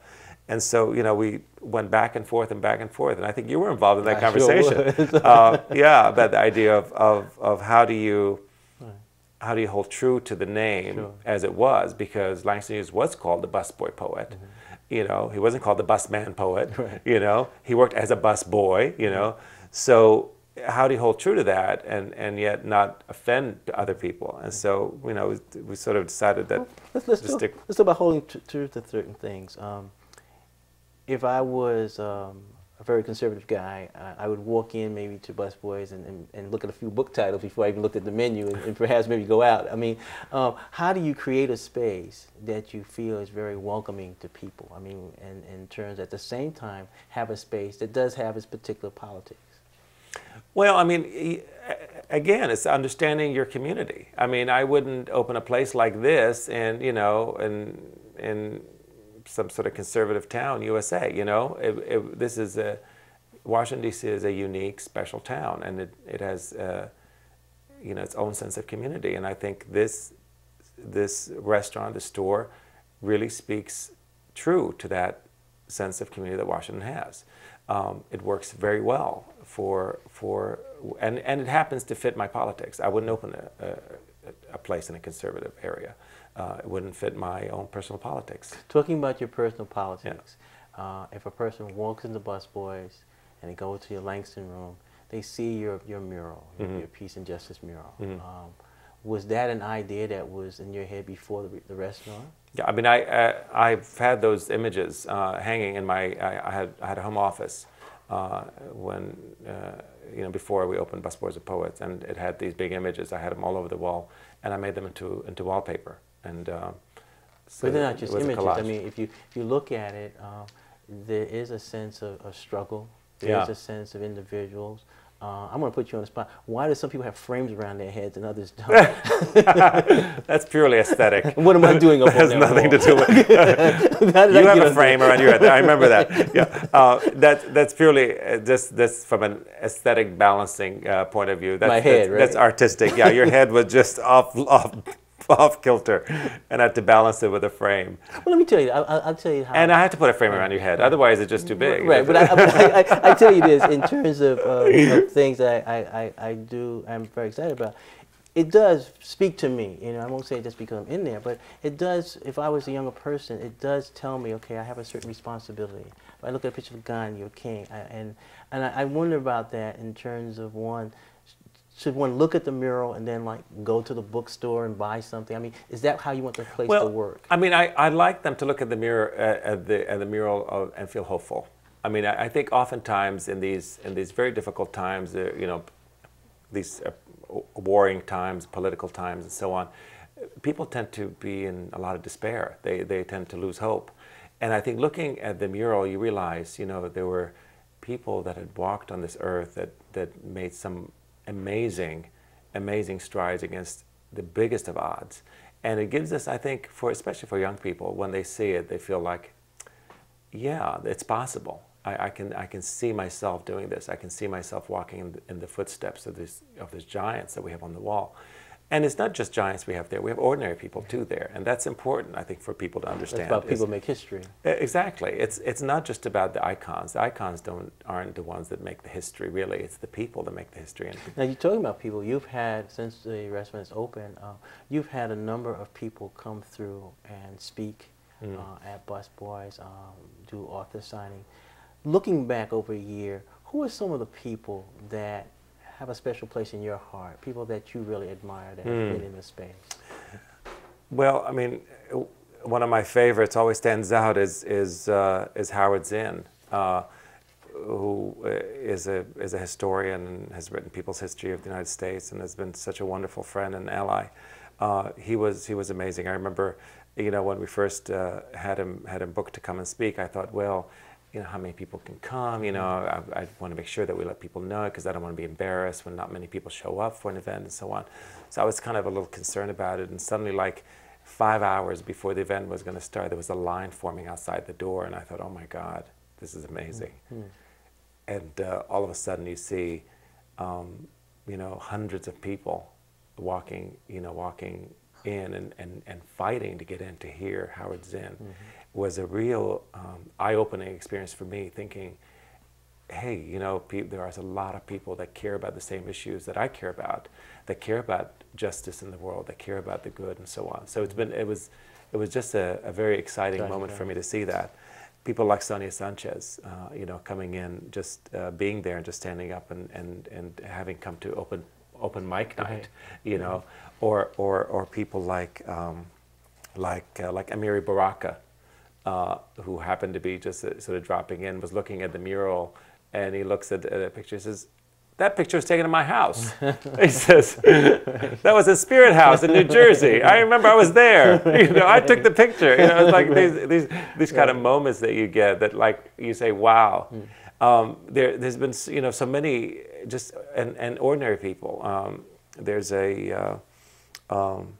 And so, you know, we went back and forth and back and forth. And I think you were involved in that I conversation. Sure uh, yeah, about the idea of, of, of how do you how do you hold true to the name sure. as it was? Because Langston Hughes was called the busboy poet. Mm-hmm. You know, he wasn't called the busman poet. Right. You know, he worked as a bus boy. You know, so how do you hold true to that and, and yet not offend other people? And so, you know, we, we sort of decided that. Well, let's, let's, talk, let's talk about holding true to certain things. Um, if I was um, a very conservative guy, I, I, would walk in maybe to Busboys and, and, and, look at a few book titles before I even looked at the menu and, and perhaps maybe go out. I mean, um, how do you create a space that you feel is very welcoming to people? I mean, and in terms at the same time have a space that does have its particular politics. Well, I mean, again, it's understanding your community. I mean, I wouldn't open a place like this and, you know, and, in some sort of conservative town, USA, you know. It, it, this is a, Washington, D.C. is a unique, special town, and it, it has, uh, you know, its own sense of community. And I think this, this restaurant, the store, really speaks true to that sense of community that Washington has. Um, it works very well for, for and, and it happens to fit my politics. I wouldn't open a, a, a place in a conservative area. Uh, it wouldn't fit my own personal politics. Talking about your personal politics, yeah. uh, if a person walks into Busboys and they go to your Langston room, they see your, your mural, mm-hmm. your Peace and Justice mural. Mm-hmm. Um, was that an idea that was in your head before the, the restaurant? Yeah, I mean, I, uh, I've had those images uh, hanging in my, I, I, had, I had a home office uh, when uh, you know before we opened Busboys and Poets, and it had these big images. I had them all over the wall, and I made them into into wallpaper. And uh, so but they're not just images. I mean, if you if you look at it, uh, there is a sense of, of struggle. There yeah. is a sense of individuals. Uh, I'm going to put you on the spot. Why do some people have frames around their heads and others don't? That's purely aesthetic. what am I doing up has nothing to do with it. You have a frame around your head. I remember that. Yeah. Uh, that, that's purely uh, just this from an aesthetic balancing uh, point of view. That's, My head, that's, right? That's artistic. Yeah, your head was just off, off off kilter and I had to balance it with a frame. Well, let me tell you, I'll, I'll tell you how. And I have to put a frame around your head, otherwise it's just too big. Right, but, I, but I, I, I, tell you this, in terms of, uh, of things that I, I, I do, I'm very excited about, it does speak to me. You know, I won't say it just because I'm in there, but it does. If I was a younger person, it does tell me, okay, I have a certain responsibility. If I look at a picture of Gandhi or King, I, and and I, I wonder about that in terms of one should one look at the mural and then like go to the bookstore and buy something? I mean, is that how you want the place well, to work? I mean, I, I like them to look at the mirror uh, at the at the mural of, and feel hopeful. I mean, I, I, think oftentimes in these in these very difficult times, uh, you know, these uh, warring times, political times, and so on, people tend to be in a lot of despair. They, they tend to lose hope. And I think looking at the mural, you realize, you know, there were people that had walked on this earth that, that made some amazing, amazing strides against the biggest of odds. And it gives us, I think, for especially for young people, when they see it, they feel like, yeah, it's possible. I, I can, I can see myself doing this. I can see myself walking in the, in the footsteps of, this, of these giants that we have on the wall. And it's not just giants we have there. We have ordinary people too there, and that's important, I think, for people to understand. It's about people make history. Exactly. It's it's not just about the icons. The icons don't aren't the ones that make the history. Really, it's the people that make the history. Now you're talking about people. You've had since the restaurant is open. Uh, you've had a number of people come through and speak mm. uh, at Busboys, um, do author signing. Looking back over a year, who are some of the people that have a special place in your heart? People that you really admire that mm. have been in the space? Well, I mean, one of my favorites always stands out is is uh, is Howard Zinn, uh, who uh, a is a historian and has written people's history of the United States and has been such a wonderful friend and ally. Uh, he was he was amazing. I remember, you know, when we first uh, had him had him booked to come and speak, I thought, well you know, how many people can come. You know, I, I want to make sure that we let people know because I don't want to be embarrassed when not many people show up for an event and so on. So I was kind of a little concerned about it. And suddenly, like five hours before the event was going to start, there was a line forming outside the door. And I thought, oh my God, this is amazing. Mm-hmm. And uh, all of a sudden, you see, um, you know, hundreds of people walking, you know, walking in and, and, and fighting to get in to hear Howard Zinn. Mm-hmm was a real um, eye-opening experience for me thinking hey you know pe- there are a lot of people that care about the same issues that i care about that care about justice in the world that care about the good and so on. So it's been it was it was just a, a very exciting moment for me to see that. People like sonia sanchez uh, you know coming in just uh, being there and just standing up and, and, and having come to open open mic night right. you know or, or or people like um, like uh, like amiri baraka uh, who happened to be just uh, sort of dropping in, was looking at the mural, and he looks at the picture and says, that picture was taken in my house. he says, that was a spirit house in New Jersey. I remember I was there. You know, I took the picture. You know, it's like these, these, these kind of moments that you get that like you say, wow. Hmm. Um, there, has been, you know, so many just, and, and ordinary people. Um, there's a, uh, um,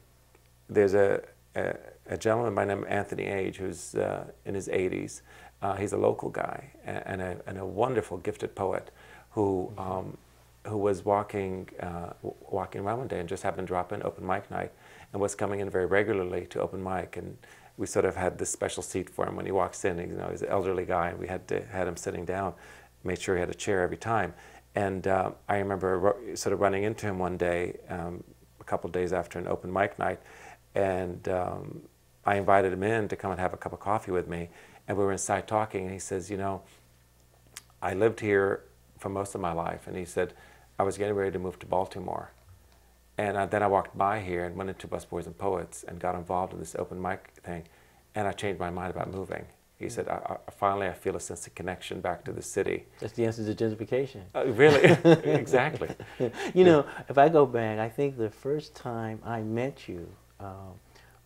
there's a, a a gentleman by the name of Anthony Age, who's uh, in his 80s. Uh, he's a local guy and a, and a wonderful, gifted poet who, mm-hmm. um, who was walking, uh, walking around one day and just happened to drop in open mic night and was coming in very regularly to open mic. And we sort of had this special seat for him when he walks in. You know, he's an elderly guy, and we had to had him sitting down, made sure he had a chair every time. And uh, I remember sort of running into him one day, um, a couple of days after an open mic night, and um, I invited him in to come and have a cup of coffee with me, and we were inside talking, and he says, you know, I lived here for most of my life, and he said, I was getting ready to move to Baltimore. And uh, then I walked by here and went into Busboys and Poets and got involved in this open mic thing, and I changed my mind about moving. He mm. said, I, I, finally I feel a sense of connection back to the city. That's the answer to gentrification. Uh, really? exactly. you know, if I go back, I think the first time I met you, um,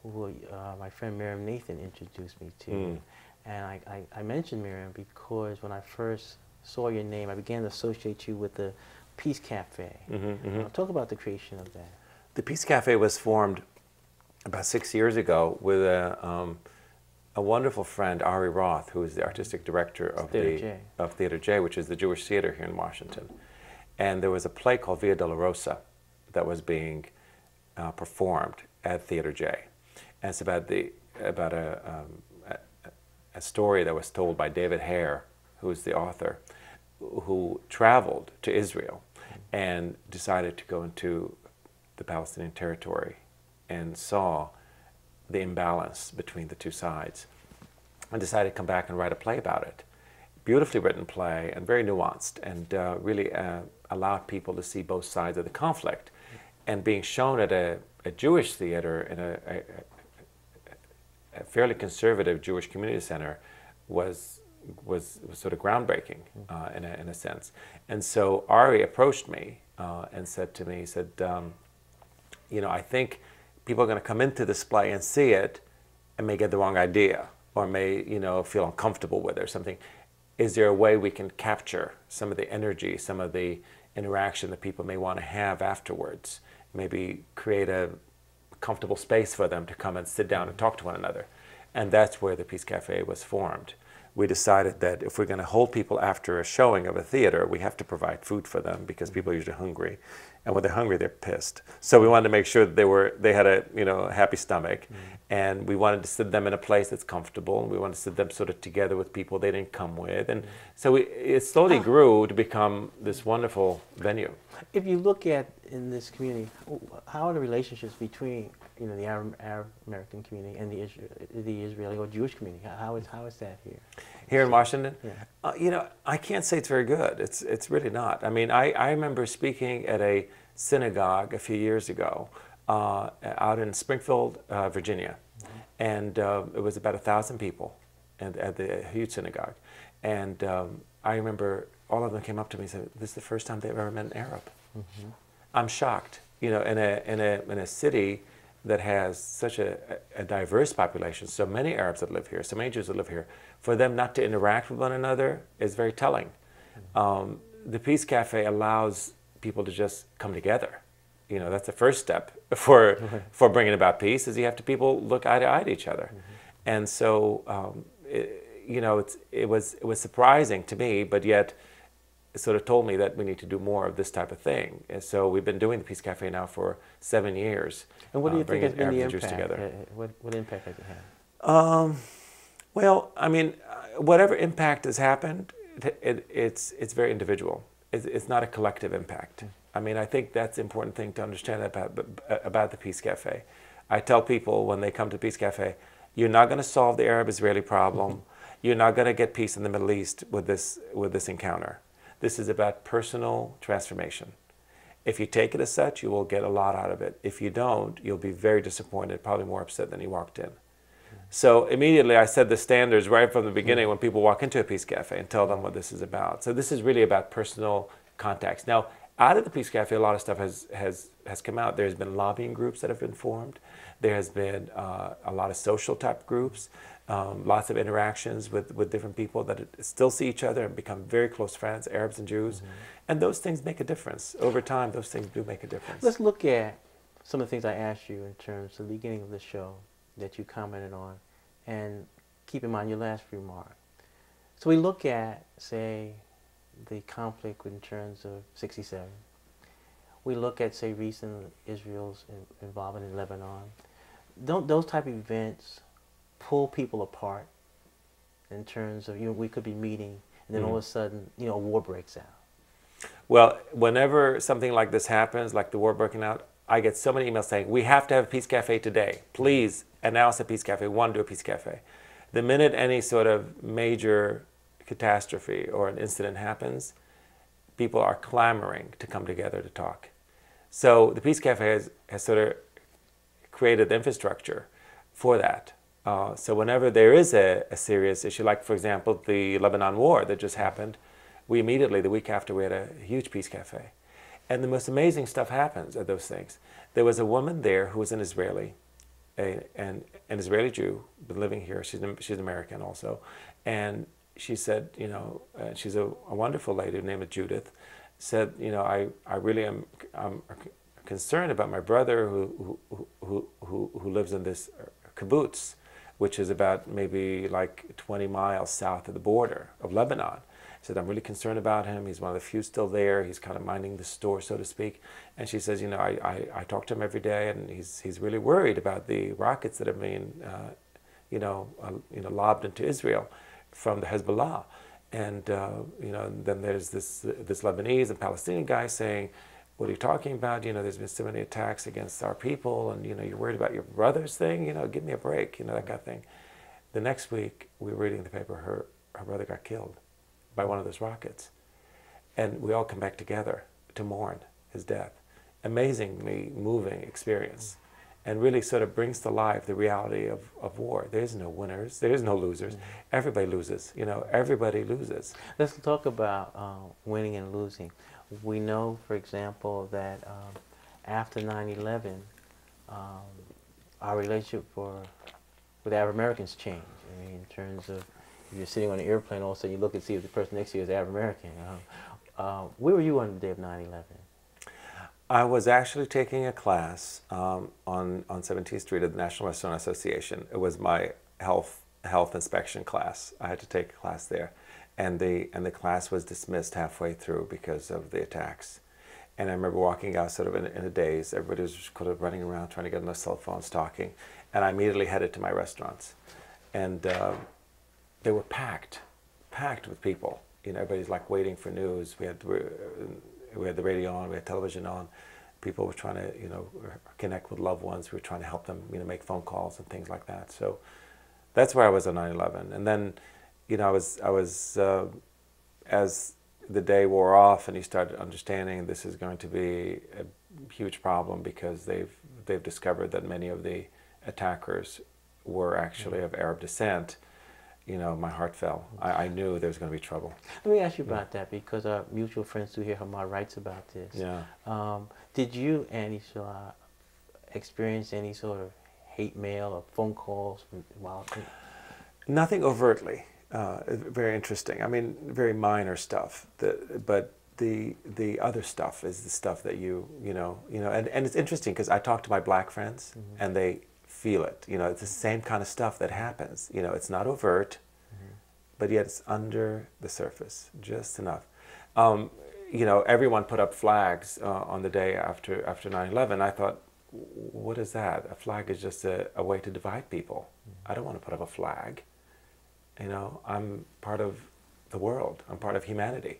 who uh, my friend Miriam Nathan introduced me to. Mm. And I, I, I, mentioned Miriam because when I first saw your name, I began to associate you with the Peace Cafe. Mm-hmm, mm-hmm. Uh, talk about the creation of that. The Peace Cafe was formed about six years ago with a, um, a wonderful friend, Ari Roth, who is the artistic director of, Theater the, J. of Theater J, which is the Jewish theater here in Washington. And there was a play called Via Dolorosa that was being uh, performed at Theater J. And it's about the about a, um, a, a story that was told by David Hare, who is the author, who traveled to Israel and decided to go into the Palestinian territory and saw the imbalance between the two sides and decided to come back and write a play about it. Beautifully written play and very nuanced and uh, really uh, allowed people to see both sides of the conflict. And being shown at a, a Jewish theater in a, a, a fairly conservative Jewish community center was was, was sort of groundbreaking uh, in, a, in a sense. And so Ari approached me uh, and said to me, he said, um, you know, I think people are going to come into the display and see it and may get the wrong idea or may you know feel uncomfortable with it or something is there a way we can capture some of the energy some of the interaction that people may want to have afterwards maybe create a comfortable space for them to come and sit down and talk to one another and that's where the peace cafe was formed we decided that if we're going to hold people after a showing of a theater, we have to provide food for them because people are usually hungry, and when they're hungry, they're pissed. So we wanted to make sure that they were they had a you know happy stomach, mm-hmm. and we wanted to sit them in a place that's comfortable. And we wanted to sit them sort of together with people they didn't come with, and mm-hmm. so we, it slowly ah. grew to become this wonderful venue. If you look at in this community, how are the relationships between you know the Arab, Arab American community and the the Israeli or Jewish community? How is how is that here? Here in Washington, yeah. uh, you know, I can't say it's very good. It's it's really not. I mean, I, I remember speaking at a synagogue a few years ago uh, out in Springfield, uh, Virginia, mm-hmm. and uh, it was about a thousand people, and at the huge synagogue, and um, I remember all of them came up to me and said, "This is the first time they've ever met an Arab." Mm-hmm. I'm shocked. You know, in a in a in a city that has such a, a, diverse population, so many Arabs that live here, so many Jews that live here, for them not to interact with one another is very telling. Um, the Peace Cafe allows people to just come together. You know, that's the first step for, for bringing about peace is you have to people look eye to eye to each other. Mm-hmm. And so, um, it, you know, it's, it, was, it was surprising to me, but yet sort of told me that we need to do more of this type of thing. And so we've been doing the Peace Cafe now for seven years. And what do you uh, think has been the impact? Together. Uh, what, what impact has it had? Um, well, I mean, whatever impact has happened, it, it, it's, it's very individual. It's, it's not a collective impact. Mm. I mean, I think that's the important thing to understand about, about the Peace Cafe. I tell people when they come to Peace Cafe, you're not going to solve the Arab-Israeli problem. you're not going to get peace in the Middle East with this, with this encounter this is about personal transformation. If you take it as such, you will get a lot out of it. If you don't, you'll be very disappointed, probably more upset than you walked in. So immediately I set the standards right from the beginning when people walk into a Peace Cafe and tell them what this is about. So this is really about personal contacts. Now, out of the Peace Cafe, a lot of stuff has, has, has come out. There's been lobbying groups that have been formed. There has been uh, a lot of social type groups um, lots of interactions with, with different people that still see each other and become very close friends, Arabs and Jews. Mm-hmm. And those things make a difference. Over time, those things do make a difference. Let's look at some of the things I asked you in terms of the beginning of the show that you commented on. And keep in mind your last remark. So we look at, say, the conflict in terms of 67. We look at, say, recent Israel's involvement in Lebanon. Don't those type of events pull people apart in terms of you know we could be meeting and then mm-hmm. all of a sudden you know a war breaks out. Well whenever something like this happens like the war breaking out i get so many emails saying we have to have a peace cafe today. Please announce a peace cafe. We want to do a peace cafe. The minute any sort of major catastrophe or an incident happens people are clamoring to come together to talk. So the peace cafe has, has sort of created the infrastructure for that uh, so whenever there is a, a, serious issue, like for example the Lebanon war that just happened, we immediately the week after we had a huge peace cafe, and the most amazing stuff happens at those things. There was a woman there who was an Israeli, a, an, an Israeli Jew, been living here. She's she's American also, and she said, you know, uh, she's a, a, wonderful lady named Judith. Said, you know, I, I really am I'm concerned about my brother who who who who, who lives in this kibbutz which is about maybe like 20 miles south of the border of Lebanon. He said, I'm really concerned about him. He's one of the few still there. He's kind of minding the store, so to speak. And she says, you know, I, I, I talk to him every day, and he's, he's really worried about the rockets that have been, uh, you know, uh, you know, lobbed into Israel from the Hezbollah. And, uh, you know, then there's this, this Lebanese and Palestinian guy saying, what are you talking about? You know, there's been so many attacks against our people, and you know, you're worried about your brother's thing. You know, give me a break. You know, that kind of thing. The next week, we were reading the paper. Her her brother got killed by one of those rockets, and we all come back together to mourn his death. Amazingly moving experience, and really sort of brings to life the reality of, of war. There is no winners. There is no losers. Mm-hmm. Everybody loses. You know, everybody loses. Let's talk about uh, winning and losing. We know, for example, that um, after 9 11, um, our relationship for with Arab Americans changed. I mean, in terms of if you're sitting on an airplane, all of a sudden you look and see if the person next to you is Arab American. Uh, uh, where were you on the day of 9/11? I was actually taking a class um, on on 17th Street at the National Restaurant Association. It was my health health inspection class. I had to take a class there, and the and the class was dismissed halfway through because of the attacks. And I remember walking out sort of in, in a daze. Everybody was just kind of running around trying to get on their cell phones talking, and I immediately headed to my restaurants, and uh, they were packed, packed with people. You know, everybody's like waiting for news. We had we had the radio on, we had television on. People were trying to, you know, connect with loved ones. We were trying to help them, you know, make phone calls and things like that. So that's where I was on 9/11. And then, you know, I was I was uh, as the day wore off and you started understanding this is going to be a huge problem because they've they've discovered that many of the attackers were actually of Arab descent you know, my heart fell. I, I knew there was going to be trouble. Let me ask you about that because our mutual friends do hear Hamad writes about this. Yeah. Um, did you, Andy Shallal, experience any sort of hate mail or phone calls from while? Nothing overtly. Uh, very interesting. I mean, very minor stuff. The, but the the other stuff is the stuff that you you know you know and, and it's interesting because I talk to my black friends mm-hmm. and they feel it. You know, it's the same kind of stuff that happens. You know, it's not overt, mm-hmm. but yet it's under the surface, just enough. Um, you know, everyone put up flags uh, on the day after after 9/11. I thought, what is that? A flag is just a, a way to divide people. Mm-hmm. I don't want to put up a flag. You know, I'm part of the world. I'm part of humanity.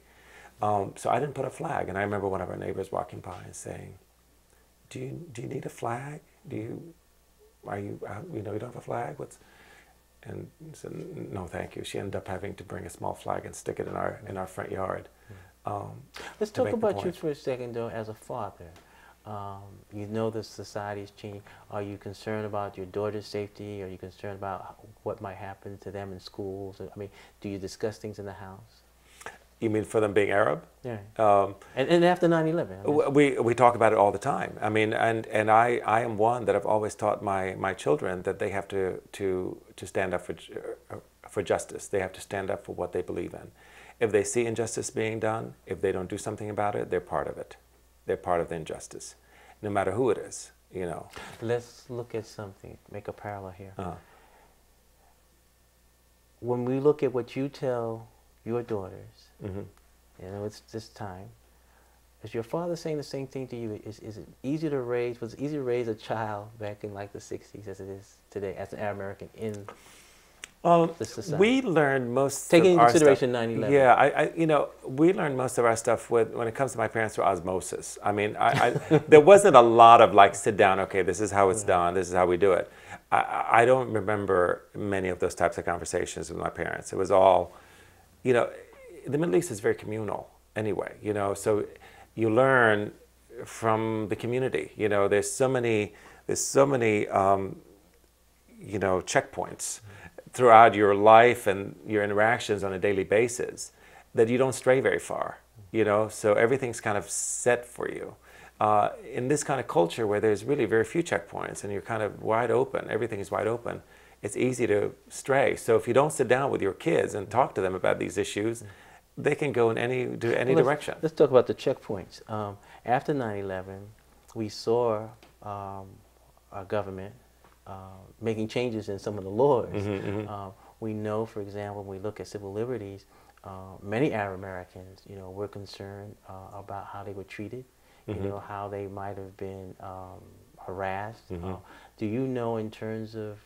Um, so I didn't put a flag. And I remember one of our neighbors walking by and saying, "Do you do you need a flag? Do you are you, uh, you know, you don't have a flag? What's, and said, no, thank you. She ended up having to bring a small flag and stick it in our, in our front yard. Um, Let's talk about you for a second, though, as a father. Um, you know the society's changing. Are you concerned about your daughter's safety? Are you concerned about what might happen to them in schools? I mean, do you discuss things in the house? You mean for them being Arab? Yeah. Um, and, and after 9/11. I mean. We we talk about it all the time. I mean, and and I I am one that I've always taught my my children that they have to to to stand up for for justice. They have to stand up for what they believe in. If they see injustice being done, if they don't do something about it, they're part of it. They're part of the injustice, no matter who it is. You know. Let's look at something. Make a parallel here. Uh-huh. When we look at what you tell your daughters, mm-hmm. you know, it's this time. Is your father saying the same thing to you? Is, is it easier to raise, was it easier to raise a child back in like the 60s as it is today as an Arab American in um? We learned most Taking into consideration 9 11. Yeah, I, I, you know, we learned most of our stuff with, when it comes to my parents through osmosis. I mean, I, I there wasn't a lot of like, sit down, okay, this is how it's done, this is how we do it. I, I don't remember many of those types of conversations with my parents. It was all, you know, the Middle East is very communal anyway, you know, so you learn from the community. You know, there's so many, there's so many, um, you know, checkpoints throughout your life and your interactions on a daily basis that you don't stray very far. You know, so everything's kind of set for you. Uh, in this kind of culture where there's really very few checkpoints and you're kind of wide open, everything is wide open it's easy to stray. So if you don't sit down with your kids and talk to them about these issues, they can go in any do any well, let's, direction. Let's talk about the checkpoints. Um, after 9/11, we saw um, our government uh, making changes in some of the laws. Mm-hmm, mm-hmm. Uh, we know, for example, when we look at civil liberties, uh, many Arab Americans, you know, were concerned uh, about how they were treated. Mm-hmm. You know, how they might have been um, harassed. Mm-hmm. Uh, do you know, in terms of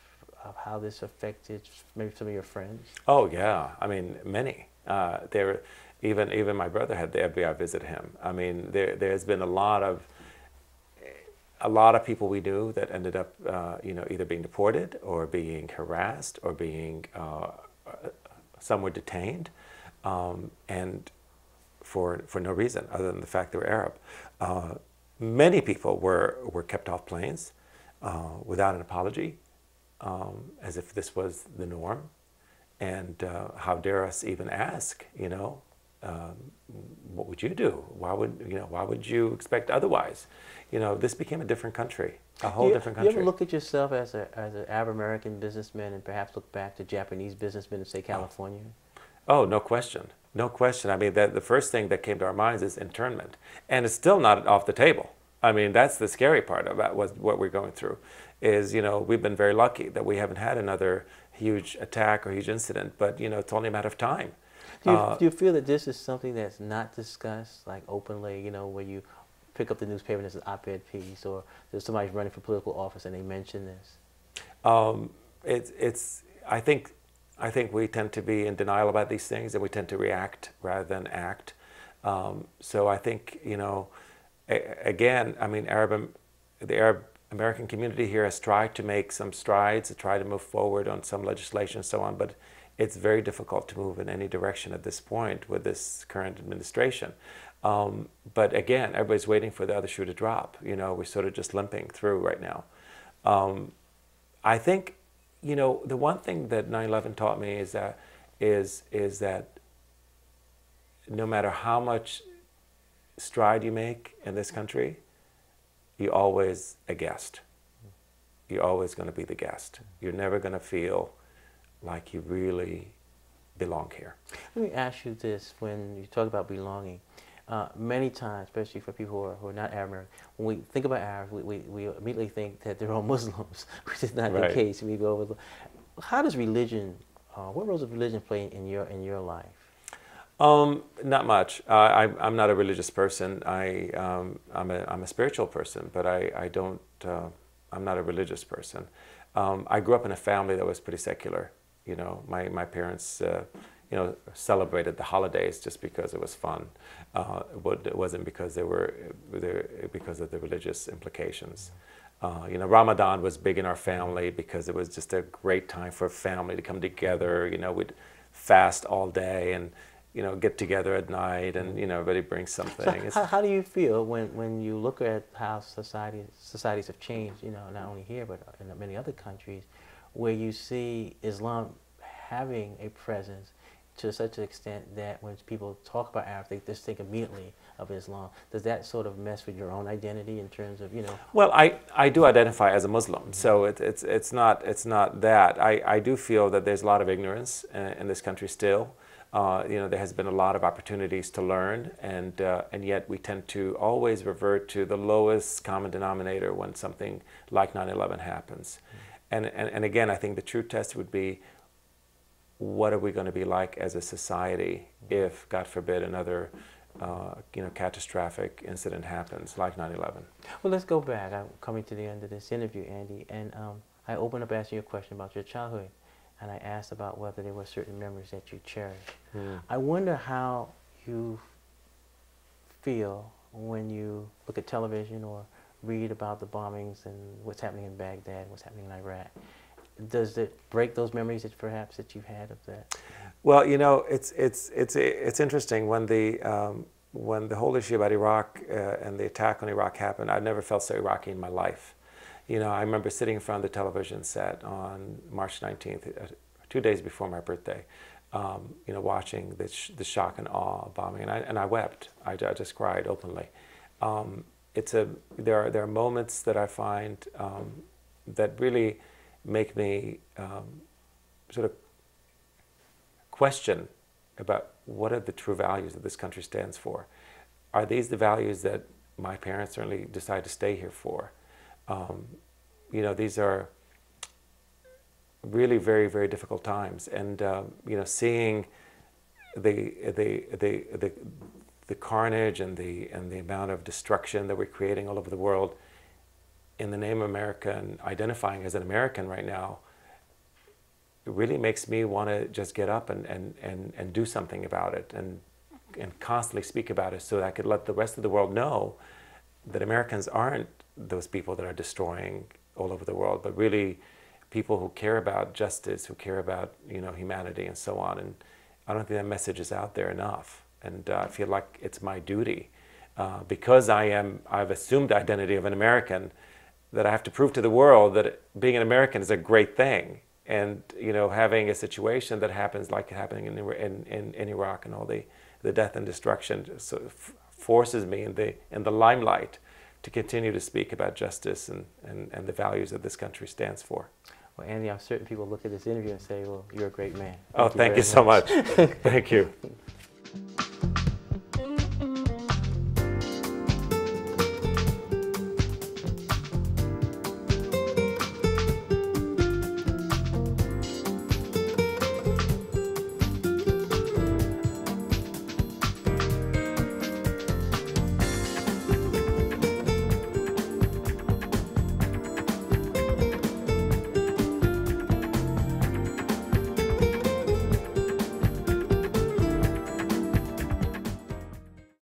of how this affected maybe some of your friends? Oh yeah, I mean many. Uh, there, even even my brother had the FBI visit him. I mean there there's been a lot of a lot of people we knew that ended up uh, you know either being deported or being harassed or being uh, some were detained um, and for for no reason other than the fact they were Arab. Uh, many people were were kept off planes uh, without an apology um, as if this was the norm. And uh, how dare us even ask, you know, um, what would you do? Why would you know? Why would you expect otherwise? You know, this became a different country, a whole you, different country. You ever look at yourself as a as an Arab American businessman and perhaps look back to Japanese businessmen in say California? Oh, no question, no question. I mean, that the first thing that came to our minds is internment, and it's still not off the table. I mean, that's the scary part about what, what we're going through. Is you know we've been very lucky that we haven't had another huge attack or huge incident, but you know it's only a matter of time. Do you, Uh, do you feel that this is something that's not discussed, like openly, you know, where you pick up the newspaper and there's an op-ed piece, or there's somebody running for political office and they mention this? Um, it's, it's, I think, I think we tend to be in denial about these things and we tend to react rather than act. Um, so I think, you know, again, I mean, Arab, the Arab American community here has tried to make some strides, to try to move forward on some legislation and so on, but it's very difficult to move in any direction at this point with this current administration. Um, but again, everybody's waiting for the other shoe to drop. You know, we're sort of just limping through right now. Um, I think, you know, the one thing that 9/11 taught me is that is is that no matter how much stride you make in this country, you're always a guest. You're always going to be the guest. You're never going to feel like you really belong here. Let me ask you this: When you talk about belonging, uh, many times, especially for people who are, who are not Arab American, when we think about Arabs, we, we, we immediately think that they're all Muslims, which is not Right. the case. We go with, how does religion, uh, what role does religion play in your in your life? Um, not much. Uh, I, I'm not a religious person. I, um, I'm, a, I'm a spiritual person, but I, I don't, uh, I'm not a religious person. Um, I grew up in a family that was pretty secular. You know, my, my parents, uh, you know, celebrated the holidays just because it was fun. Uh, but it wasn't because they were, because of the religious implications. Uh, you know, Ramadan was big in our family because it was just a great time for a family to come together. You know, we'd fast all day and, you know, get together at night and, you know, everybody brings something. So how, how do you feel when, when you look at how society, societies have changed, you know, not only here but in many other countries, where you see Islam having a presence to such an extent that when people talk about Arabs, they just think immediately of Islam. Does that sort of mess with your own identity in terms of, you know, Well, I, I do identify as a Muslim, so it, it's, it's, not, it's not that. I, I do feel that there's a lot of ignorance in, in this country still. Uh, you know, there has been a lot of opportunities to learn, and, uh, and yet we tend to always revert to the lowest common denominator when something like 9-11 happens. And, and, and again, I think the true test would be what are we going to be like as a society if, God forbid, another uh, you know, catastrophic incident happens like 9-11? Well, let's go back. I'm coming to the end of this interview, Andy, and um, I opened up asking you a question about your childhood, and I asked about whether there were certain memories that you cherish. Hmm. I wonder how you feel when you look at television or read about the bombings and what's happening in Baghdad, what's happening in Iraq. Does it break those memories that perhaps that you've had of that? Well, you know, it's it's it's it's interesting when the um, when the whole issue about Iraq uh, and the attack on Iraq happened. I never felt so Iraqi in my life. You know, I remember sitting in front of the television set on March 19th, uh, two days before my birthday. Um, you know, watching the, sh- the shock and awe bombing, and I and I wept. I, I just cried openly. Um, it's a there are there are moments that I find um, that really make me um, sort of question about what are the true values that this country stands for. Are these the values that my parents certainly decided to stay here for? Um, you know, these are really very, very difficult times, and um, you know, seeing the the the the the carnage and the and the amount of destruction that we're creating all over the world in the name of America and identifying as an American right now it really makes me want to just get up and, and, and, and do something about it and, and constantly speak about it so that I could let the rest of the world know that Americans aren't those people that are destroying all over the world, but really people who care about justice, who care about you know humanity and so on. And I don't think that message is out there enough. And uh, I feel like it's my duty uh, because I am I've assumed the identity of an American that I have to prove to the world that being an American is a great thing. And you know, having a situation that happens like happening in, in, in, in Iraq and all the the death and destruction sort of forces me in the, in the limelight to continue to speak about justice and, and, and the values that this country stands for. Well, Andy, I'm certain people look at this interview and say, well, you're a great man. oh, thank you so much. thank you.